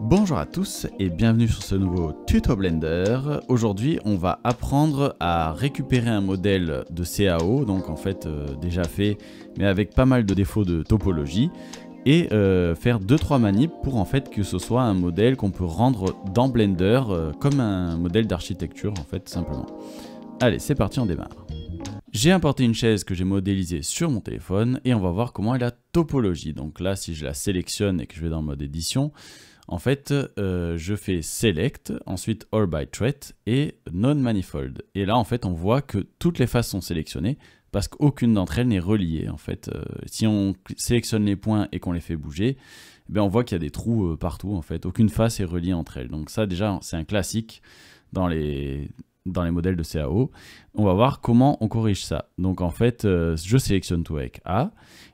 Bonjour à tous et bienvenue sur ce nouveau tuto Blender. Aujourd'hui on va apprendre à récupérer un modèle de CAO, donc en fait euh, déjà fait mais avec pas mal de défauts de topologie et euh, faire 2-3 manips pour en fait que ce soit un modèle qu'on peut rendre dans Blender euh, comme un modèle d'architecture en fait simplement. Allez c'est parti on démarre. J'ai importé une chaise que j'ai modélisée sur mon téléphone et on va voir comment est la topologie. Donc là si je la sélectionne et que je vais dans mode édition, en fait, euh, je fais Select, ensuite All by Threat et Non-Manifold. Et là, en fait, on voit que toutes les faces sont sélectionnées parce qu'aucune d'entre elles n'est reliée. En fait, euh, si on sélectionne les points et qu'on les fait bouger, eh on voit qu'il y a des trous euh, partout. En fait, aucune face est reliée entre elles. Donc ça, déjà, c'est un classique dans les dans les modèles de CAO. On va voir comment on corrige ça. Donc en fait, je sélectionne tout avec A,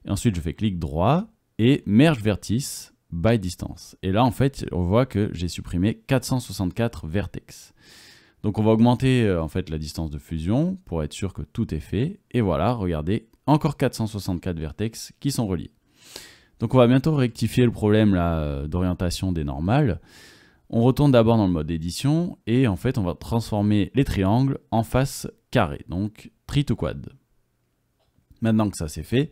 ensuite je fais clic droit et merge vertice by distance. Et là, en fait, on voit que j'ai supprimé 464 vertex. Donc on va augmenter euh, en fait la distance de fusion pour être sûr que tout est fait. Et voilà, regardez, encore 464 vertex qui sont reliés. Donc on va bientôt rectifier le problème euh, d'orientation des normales. On retourne d'abord dans le mode édition et en fait on va transformer les triangles en face carrée, donc tri to quad. Maintenant que ça c'est fait,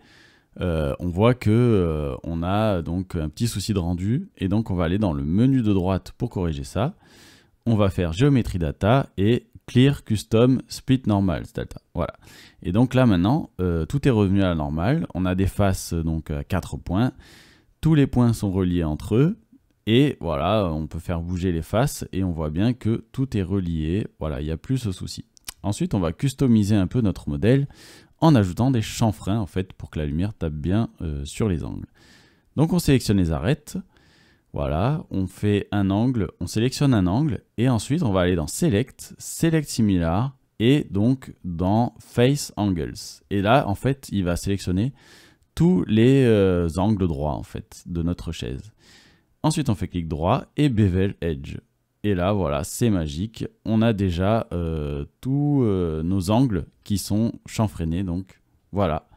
euh, on voit que euh, on a donc un petit souci de rendu et donc on va aller dans le menu de droite pour corriger ça. On va faire géométrie data et clear custom split normal data. Voilà. Et donc là maintenant, euh, tout est revenu à la normale. On a des faces donc à 4 points. Tous les points sont reliés entre eux. Et voilà, on peut faire bouger les faces et on voit bien que tout est relié. Voilà, il n'y a plus ce souci. Ensuite, on va customiser un peu notre modèle en ajoutant des chanfreins en fait pour que la lumière tape bien euh, sur les angles. Donc on sélectionne les arêtes, voilà, on fait un angle, on sélectionne un angle et ensuite on va aller dans Select, Select Similar et donc dans Face Angles. Et là en fait il va sélectionner tous les euh, angles droits en fait de notre chaise. Ensuite on fait clic droit et Bevel Edge. Et là, voilà, c'est magique. On a déjà euh, tous euh, nos angles qui sont chanfreinés. Donc voilà.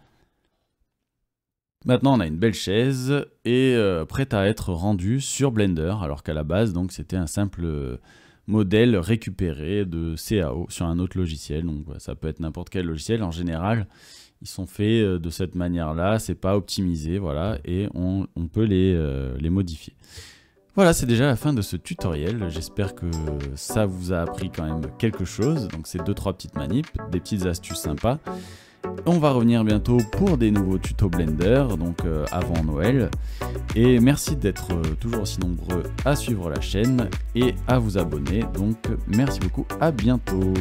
Maintenant, on a une belle chaise et euh, prête à être rendue sur Blender, alors qu'à la base, donc c'était un simple modèle récupéré de CAO sur un autre logiciel. Donc ça peut être n'importe quel logiciel. En général, ils sont faits de cette manière-là. C'est pas optimisé, voilà, et on, peut les, les modifier. Voilà, c'est déjà la fin de ce tutoriel. J'espère que ça vous a appris quand même quelque chose. Donc c'est deux trois petites manips, des petites astuces sympas. On va revenir bientôt pour des nouveaux tutos Blender, donc euh, avant Noël. Et merci d'être euh, toujours aussi nombreux à suivre la chaîne et à vous abonner. Donc merci beaucoup, à bientôt.